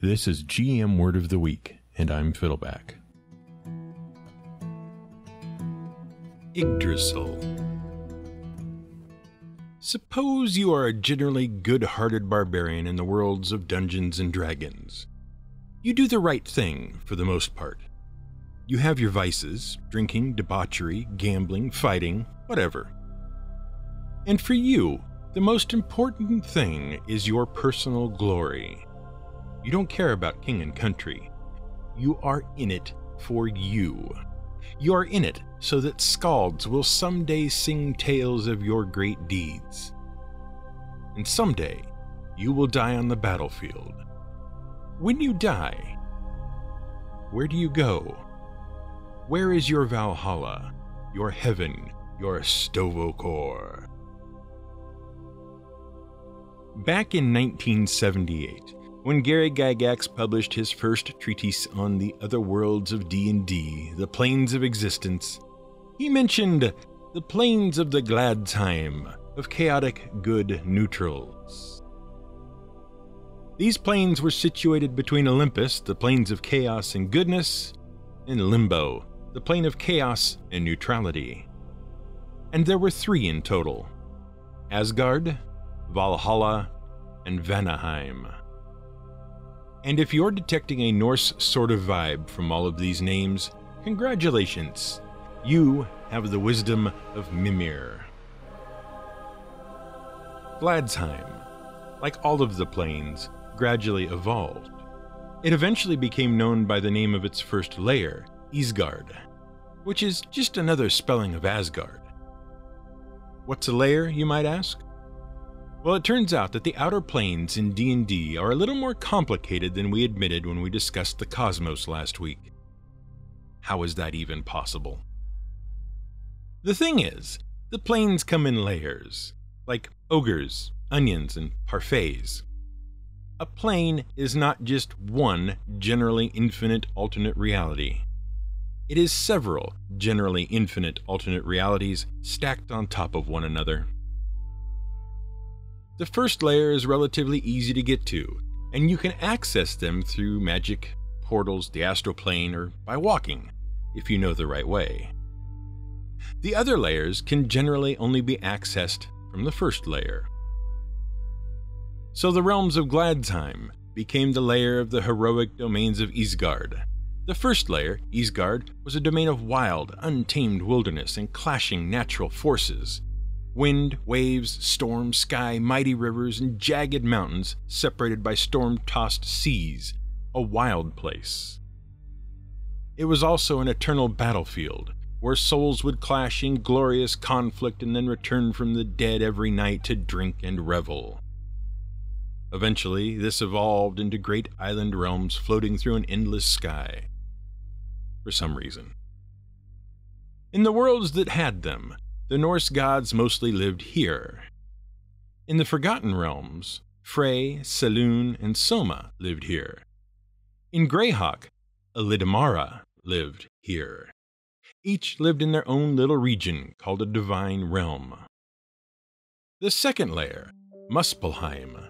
This is GM Word of the Week, and I'm Fiddleback. Yggdrasil. Suppose you are a generally good hearted barbarian in the worlds of Dungeons and Dragons. You do the right thing, for the most part. You have your vices drinking, debauchery, gambling, fighting, whatever. And for you, the most important thing is your personal glory. You don't care about king and country. You are in it for you. You are in it so that skalds will someday sing tales of your great deeds. And someday, you will die on the battlefield. When you die, where do you go? Where is your Valhalla, your heaven, your Sto-vo-kor? Back in 1978, when Gary Gygax published his first treatise on the other worlds of D&D, the planes of existence, he mentioned the planes of the Gladsheim of chaotic good neutrals. These planes were situated between Olympus, the planes of chaos and goodness, and Limbo, the plane of chaos and neutrality. And there were three in total Asgard, Valhalla, and Vanaheim. And if you're detecting a Norse sort of vibe from all of these names, congratulations! You have the wisdom of Mimir. Gladsheim, like all of the planes, gradually evolved. It eventually became known by the name of its first layer, Ysgard, which is just another spelling of Asgard. What's a layer, you might ask? Well, it turns out that the outer planes in D&D are a little more complicated than we admitted when we discussed the cosmos last week. How is that even possible? The thing is, the planes come in layers, like ogres, onions, and parfaits. A plane is not just one generally infinite alternate reality. It is several generally infinite alternate realities stacked on top of one another. The first layer is relatively easy to get to, and you can access them through magic, portals, the astral plane, or by walking, if you know the right way. The other layers can generally only be accessed from the first layer. So the realms of Gladsheim became the layer of the heroic domains of Ysgard. The first layer, Ysgard, was a domain of wild, untamed wilderness and clashing natural forces, Wind, waves, storm, sky, mighty rivers, and jagged mountains separated by storm tossed seas. A wild place. It was also an eternal battlefield, where souls would clash in glorious conflict and then return from the dead every night to drink and revel. Eventually, this evolved into great island realms floating through an endless sky. For some reason. In the worlds that had them, the Norse gods mostly lived here. In the Forgotten Realms, Frey, Selûne, and Soma lived here. In Greyhawk, Olidammara lived here. Each lived in their own little region called a divine realm. The second layer, Muspelheim,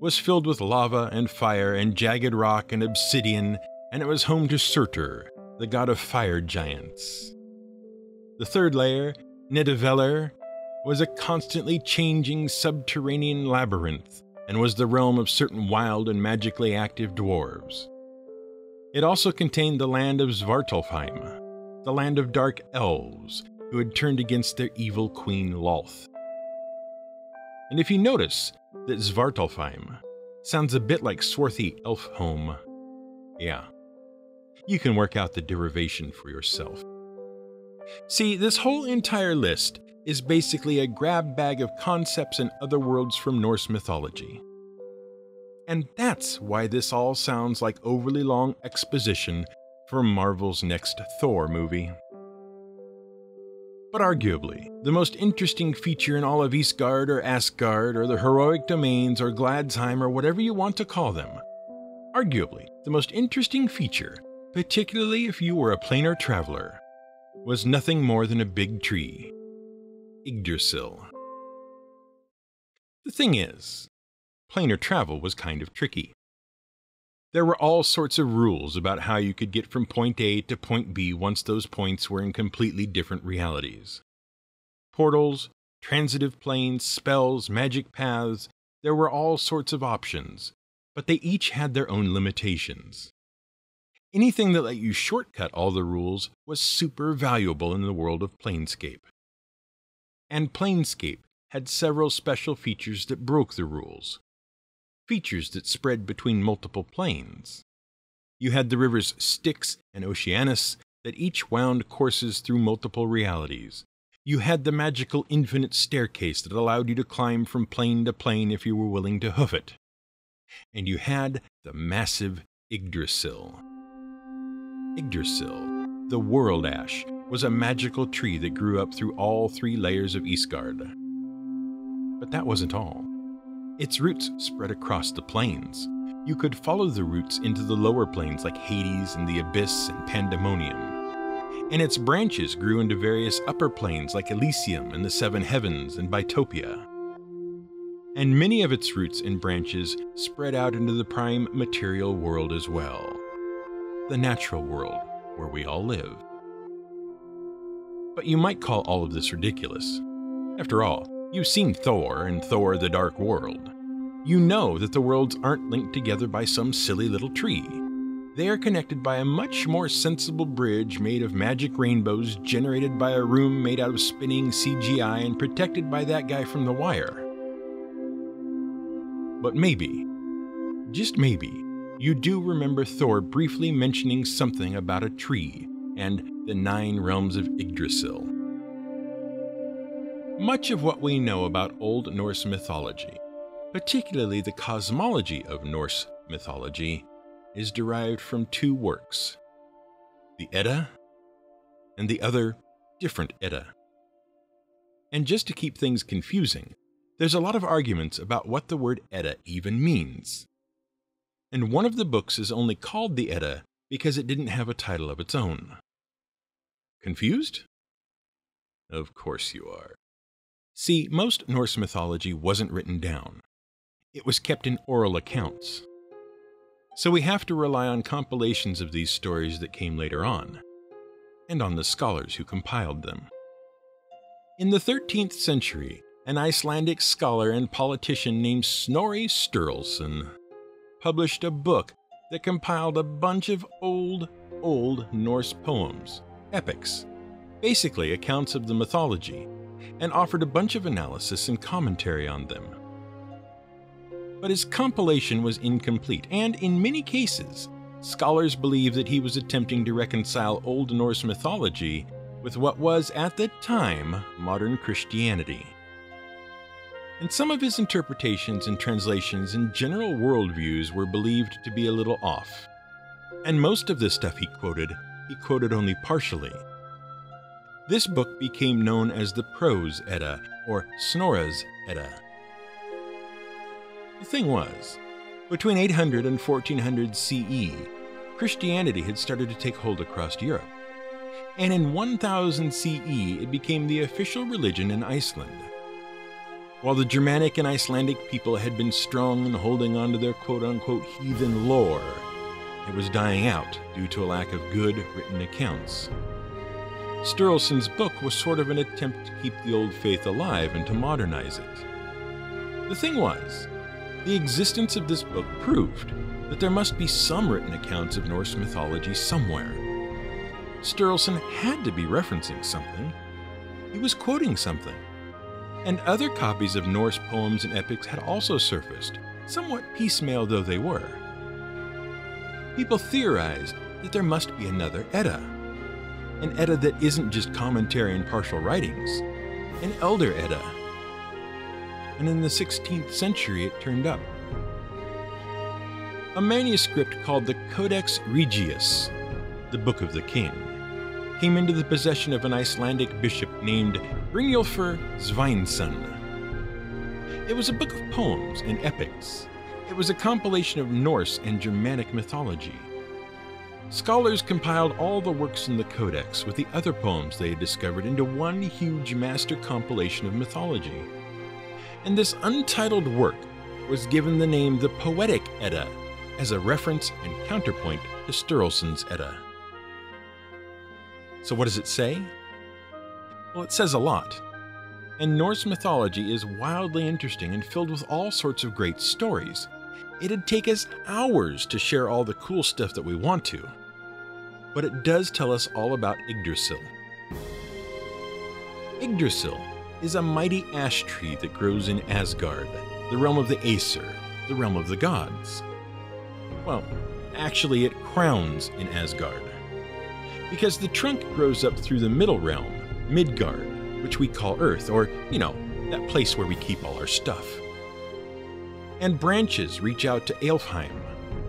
was filled with lava and fire and jagged rock and obsidian, and it was home to Surtur, the god of fire giants. The third layer, Nidavellir was a constantly changing subterranean labyrinth and was the realm of certain wild and magically active dwarves. It also contained the land of Svartalfheim, the land of dark elves who had turned against their evil queen Lolth. And if you notice that Svartalfheim sounds a bit like swarthy elf home, yeah, you can work out the derivation for yourself. See, this whole entire list is basically a grab bag of concepts and other worlds from Norse mythology. And that's why this all sounds like overly long exposition for Marvel's next Thor movie. But arguably, the most interesting feature in all of Ysgard or Asgard or the heroic domains or Gladsheim or whatever you want to call them, arguably, the most interesting feature, particularly if you were a planar traveler, was nothing more than a big tree, Yggdrasil. The thing is, planar travel was kind of tricky. There were all sorts of rules about how you could get from point A to point B once those points were in completely different realities. Portals, transitive planes, spells, magic paths, there were all sorts of options, but they each had their own limitations. Anything that let you shortcut all the rules was super valuable in the world of Planescape. And Planescape had several special features that broke the rules features that spread between multiple planes. You had the rivers Styx and Oceanus that each wound courses through multiple realities. You had the magical infinite staircase that allowed you to climb from plane to plane if you were willing to hoof it. And you had the massive Yggdrasil. Yggdrasil, the World Ash, was a magical tree that grew up through all three layers of Ysgard. But that wasn't all. Its roots spread across the planes. You could follow the roots into the lower planes like Hades and the Abyss and Pandemonium. And its branches grew into various upper planes like Elysium and the Seven Heavens and Bytopia. And many of its roots and branches spread out into the prime material world as well. The natural world, where we all live. But you might call all of this ridiculous. After all, You've seen Thor and Thor the Dark World. You know that the worlds aren't linked together by some silly little tree. They are connected by a much more sensible bridge made of magic rainbows generated by a room made out of spinning CGI and protected by that guy from The Wire. But maybe, just maybe, you do remember Thor briefly mentioning something about a tree and the nine realms of Yggdrasil. Much of what we know about Old Norse mythology, particularly the cosmology of Norse mythology, is derived from two works the Edda and the other different Edda. And just to keep things confusing, there's a lot of arguments about what the word Edda even means. And one of the books is only called the Edda because it didn't have a title of its own. Confused? Of course you are. See, most Norse mythology wasn't written down. It was kept in oral accounts. So we have to rely on compilations of these stories that came later on, and on the scholars who compiled them. In the 13th century, an Icelandic scholar and politician named Snorri Sturluson published a book that compiled a bunch of old, old Norse poems, epics, basically accounts of the mythology and offered a bunch of analysis and commentary on them. But his compilation was incomplete, and in many cases, scholars believe that he was attempting to reconcile Old Norse mythology with what was, at the time, modern Christianity. And some of his interpretations and translations and general worldviews were believed to be a little off. And most of the stuff he quoted, he quoted only partially, this book became known as the Prose Edda, or Snorra's Edda. The thing was, between 800 and 1400 CE, Christianity had started to take hold across Europe. And in 1000 CE, it became the official religion in Iceland. While the Germanic and Icelandic people had been strong in holding on to their quote unquote heathen lore, it was dying out due to a lack of good written accounts. Sturluson's book was sort of an attempt to keep the old faith alive and to modernize it. The thing was, the existence of this book proved that there must be some written accounts of Norse mythology somewhere. Sturluson had to be referencing something. He was quoting something. And other copies of Norse poems and epics had also surfaced, somewhat piecemeal though they were. People theorized that there must be another Edda, an Edda that isn't just commentary and partial writings, an Elder Edda. And in the 16th century, it turned up. A manuscript called the Codex Regius, the Book of the King, came into the possession of an Icelandic bishop named Brynjolfur Sveinsson. It was a book of poems and epics. It was a compilation of Norse and Germanic mythology. Scholars compiled all the works in the Codex with the other poems they had discovered into one huge master compilation of mythology. And this untitled work was given the name the Poetic Edda, as a reference and counterpoint to Sturluson's Edda. So, what does it say? Well, it says a lot. And Norse mythology is wildly interesting and filled with all sorts of great stories. It'd take us hours to share all the cool stuff that we want to. But it does tell us all about Yggdrasil. Yggdrasil is a mighty ash tree that grows in Asgard, the realm of the Aesir, the realm of the gods. Well, actually, it crowns in Asgard. Because the trunk grows up through the middle realm, Midgard, which we call Earth, or, you know, that place where we keep all our stuff. And branches reach out to Alfheim,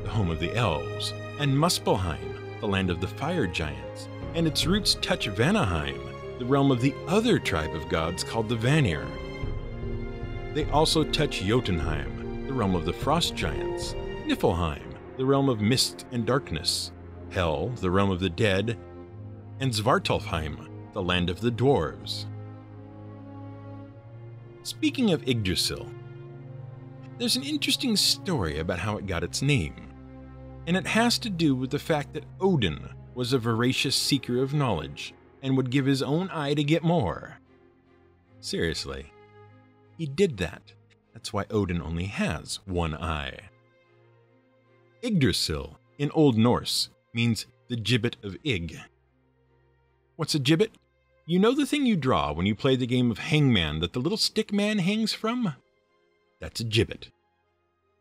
the home of the elves, and Muspelheim, the land of the fire giants, and its roots touch Vanaheim, the realm of the other tribe of gods called the Vanir. They also touch Jotunheim, the realm of the frost giants, Niflheim, the realm of mist and darkness, Hel, the realm of the dead, and Svartalfheim, the land of the dwarves. Speaking of Yggdrasil, there's an interesting story about how it got its name, and it has to do with the fact that Odin was a voracious seeker of knowledge and would give his own eye to get more. Seriously, he did that. That's why Odin only has one eye. Yggdrasil, in Old Norse, means the gibbet of Ig. What's a gibbet? You know the thing you draw when you play the game of hangman that the little stick man hangs from? That's a gibbet.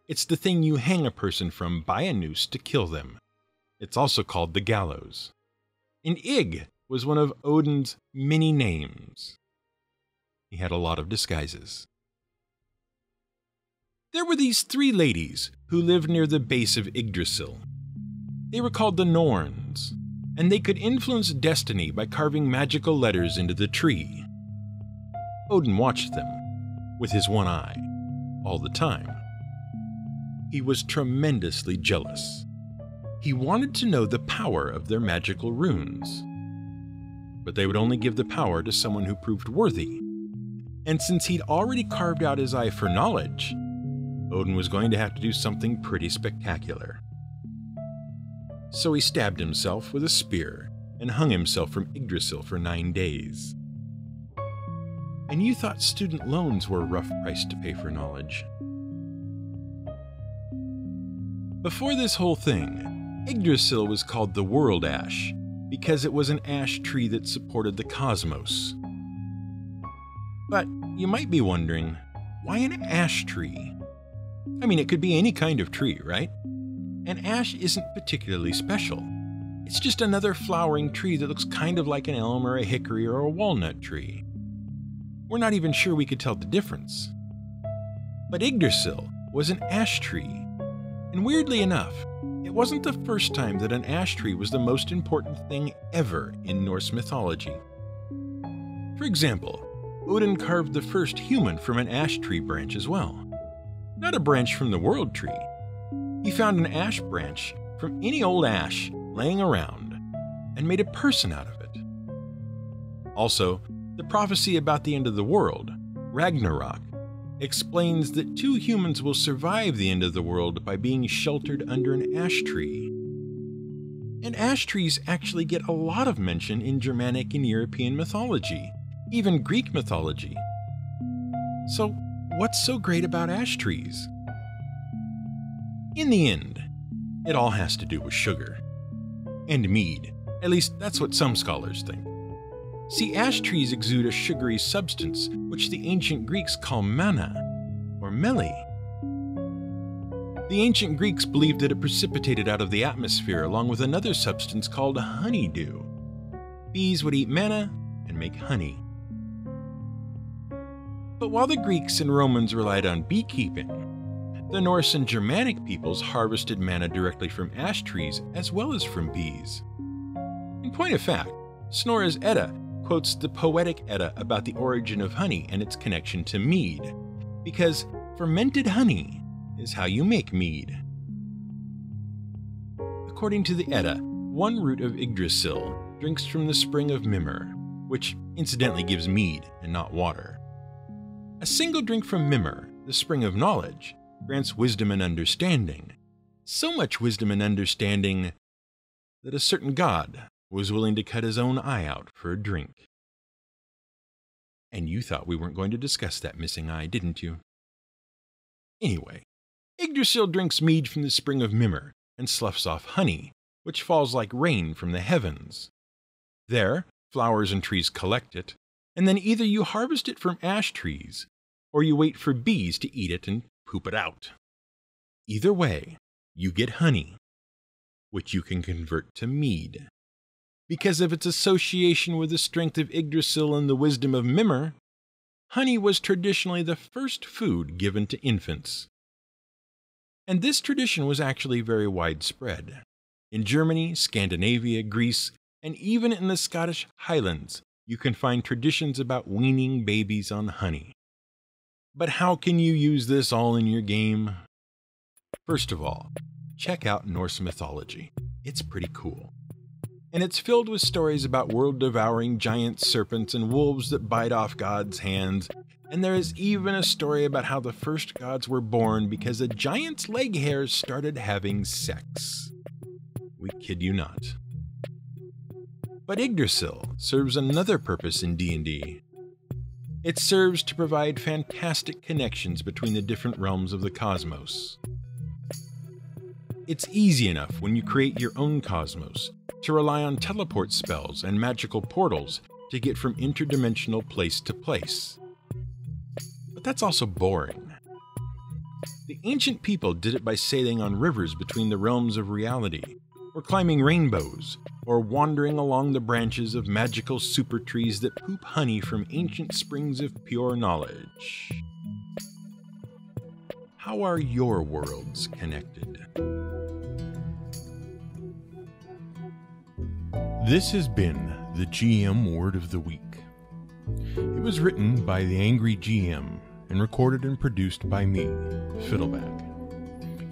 It's the thing you hang a person from by a noose to kill them. It's also called the gallows. And Ig was one of Odin's many names. He had a lot of disguises. There were these three ladies who lived near the base of Yggdrasil. They were called the Norns, and they could influence destiny by carving magical letters into the tree. Odin watched them, with his one eye, all the time. He was tremendously jealous. He wanted to know the power of their magical runes. But they would only give the power to someone who proved worthy. And since he'd already carved out his eye for knowledge, Odin was going to have to do something pretty spectacular. So he stabbed himself with a spear and hung himself from Yggdrasil for nine days. And you thought student loans were a rough price to pay for knowledge. Before this whole thing, Yggdrasil was called the World Ash because it was an ash tree that supported the cosmos. But you might be wondering, why an ash tree? I mean, it could be any kind of tree, right? And ash isn't particularly special. It's just another flowering tree that looks kind of like an elm or a hickory or a walnut tree. We're not even sure we could tell the difference. But Yggdrasil was an ash tree. And weirdly enough, it wasn't the first time that an ash tree was the most important thing ever in Norse mythology. For example, Odin carved the first human from an ash tree branch as well. Not a branch from the world tree, he found an ash branch from any old ash laying around and made a person out of it. Also, the prophecy about the end of the world, Ragnarok, explains that two humans will survive the end of the world by being sheltered under an ash tree. And ash trees actually get a lot of mention in Germanic and European mythology, even Greek mythology. So, what's so great about ash trees? In the end, it all has to do with sugar. And mead. At least that's what some scholars think. See, ash trees exude a sugary substance, which the ancient Greeks call manna, or meli. The ancient Greeks believed that it precipitated out of the atmosphere along with another substance called honeydew. Bees would eat manna and make honey. But while the Greeks and Romans relied on beekeeping, the Norse and Germanic peoples harvested manna directly from ash trees as well as from bees. In point of fact, Snorri's Edda quotes the Poetic Edda about the origin of honey and its connection to mead, because fermented honey is how you make mead. According to the Edda, one root of Yggdrasil drinks from the spring of Mimir, which incidentally gives mead and not water. A single drink from Mimir, the spring of knowledge, grants wisdom and understanding, So much wisdom and understanding that a certain god was willing to cut his own eye out for a drink. And you thought we weren't going to discuss that missing eye, didn't you? Anyway, Yggdrasil drinks mead from the spring of Mimir and sloughs off honey, which falls like rain from the heavens. There, flowers and trees collect it, and then either you harvest it from ash trees, or you wait for bees to eat it and poop it out. Either way, you get honey, which you can convert to mead. Because of its association with the strength of Yggdrasil and the wisdom of Mimir, honey was traditionally the first food given to infants. And this tradition was actually very widespread. In Germany, Scandinavia, Greece, and even in the Scottish Highlands, you can find traditions about weaning babies on honey. But how can you use this all in your game? First of all, check out Norse mythology. It's pretty cool. And it's filled with stories about world devouring giant serpents and wolves that bite off God's hands. And there is even a story about how the first gods were born because a giant's leg hairs started having sex. We kid you not. But Yggdrasil serves another purpose in D&D. It serves to provide fantastic connections between the different realms of the cosmos. It's easy enough when you create your own cosmos to rely on teleport spells and magical portals to get from interdimensional place to place. But that's also boring. The ancient people did it by sailing on rivers between the realms of reality, or climbing rainbows, or wandering along the branches of magical super trees that poop honey from ancient springs of pure knowledge. How are your worlds connected? This has been the GM Word of the Week. It was written by the Angry GM and recorded and produced by me, Fiddleback.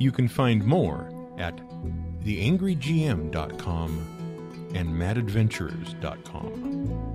You can find more at theangrygm.com and madadventurers.com.